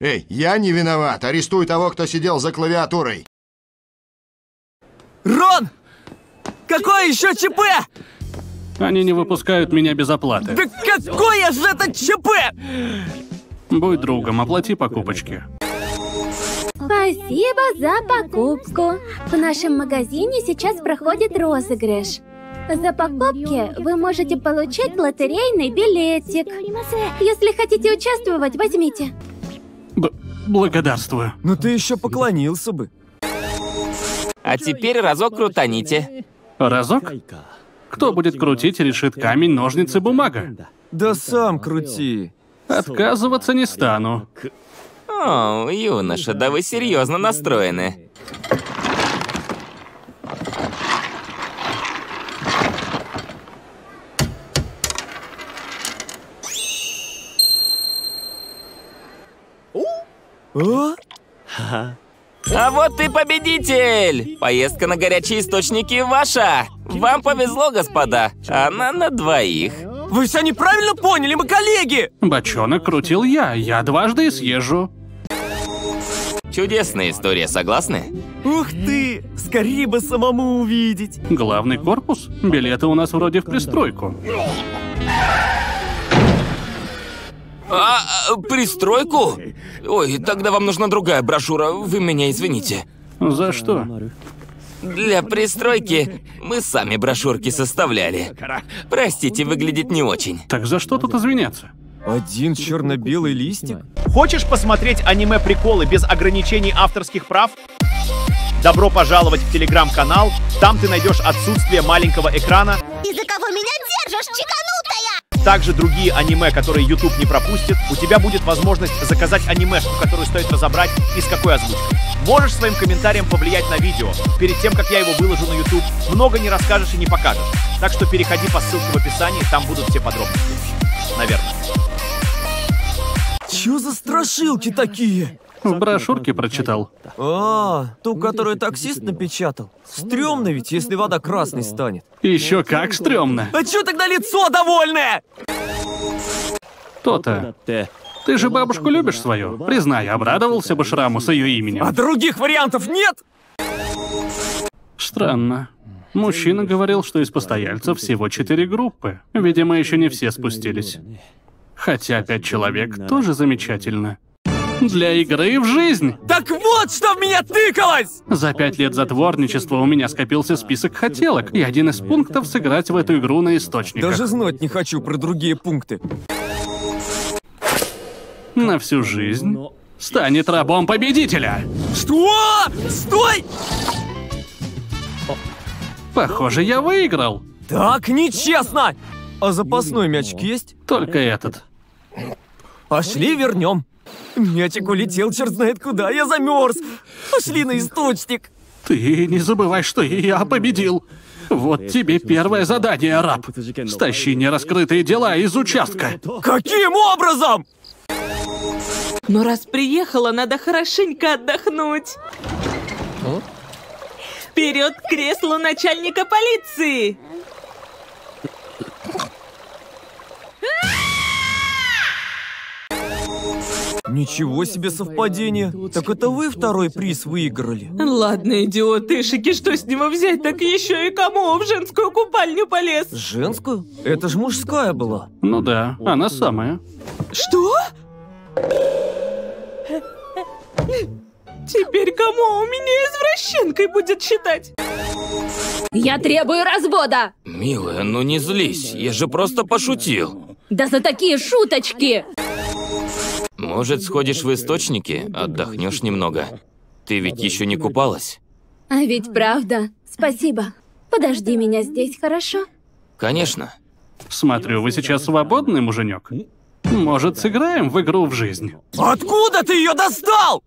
Эй, я не виноват. Арестуй того, кто сидел за клавиатурой. Рон! Какое еще ЧП? Они не выпускают меня без оплаты. Да какое же это ЧП? Будь другом, оплати покупочки. Спасибо за покупку. В нашем магазине сейчас проходит розыгрыш. За покупки вы можете получить лотерейный билетик. Если хотите участвовать, возьмите. Б благодарствую. Ну ты еще поклонился бы. А теперь разок крутаните. Разок? Кто будет крутить, решит камень, ножницы, бумага. Да сам крути. Отказываться не стану. О, юноша, да вы серьезно настроены. О? А вот ты победитель! Поездка на горячие источники ваша! Вам повезло, господа. Она на двоих. Вы все неправильно поняли, мы коллеги! Бочонок крутил я, я дважды съезжу. Чудесная история, согласны? Ух ты! Скорее бы самому увидеть. Главный корпус? Билеты у нас вроде в пристройку. А, а, пристройку? Ой, тогда вам нужна другая брошюра, вы меня извините. За что? Для пристройки мы сами брошюрки составляли. Простите, выглядит не очень. Так за что тут извиняться? Один черно-белый листик? Хочешь посмотреть аниме-приколы без ограничений авторских прав? Добро пожаловать в телеграм-канал. Там ты найдешь отсутствие маленького экрана, И за кого меня держишь, чеканутая? Также другие аниме, которые YouTube не пропустит. У тебя будет возможность заказать анимешку, которую стоит разобрать и с какой озвучкой. Можешь своим комментарием повлиять на видео. Перед тем, как я его выложу на YouTube, много не расскажешь и не покажешь. Так что переходи по ссылке в описании, там будут все подробности. Наверное. Чё за страшилки такие? В брошюрке прочитал. А, ту, которую таксист напечатал. Стрёмно ведь, если вода красной станет. Еще как стрёмно. А чё тогда лицо довольное? То-то. Ты же бабушку любишь свою? Признай, обрадовался бы шраму с ее А именем. других вариантов нет? Странно. Мужчина говорил, что из постояльцев всего четыре группы. Видимо, еще не все спустились. Хотя пять человек тоже замечательно. Для игры в жизнь! Так вот, что в меня тыкалось! За пять лет затворничества у меня скопился список хотелок, и один из пунктов сыграть в эту игру на источниках. Даже знать не хочу про другие пункты. На всю жизнь станет рабом победителя. Что? Стой! Похоже, я выиграл. Так нечестно! А запасной мячик есть? Только этот. Пошли вернем. Мячик улетел черт знает куда, я замерз. Пошли на источник. Ты не забывай, что и я победил. Вот тебе первое задание, раб. Стащи нераскрытые дела из участка. Каким образом? Но раз приехала, надо хорошенько отдохнуть. Вперед к креслу начальника полиции! Ничего себе совпадение. Так это вы второй приз выиграли. Ладно, идиотышики, что с него взять, так еще и кому в женскую купальню полез? Женскую? Это ж мужская была. Ну да, она самая. Что? Теперь кому у меня извращенкой будет считать? Я требую развода! Милая, ну не злись, я же просто пошутил. Да за такие шуточки! Может, сходишь в источники, отдохнешь немного. Ты ведь еще не купалась? А ведь правда. Спасибо. Подожди меня здесь, хорошо? Конечно. Смотрю, вы сейчас свободный муженек. Может, сыграем в игру в жизнь? Откуда ты ее достал?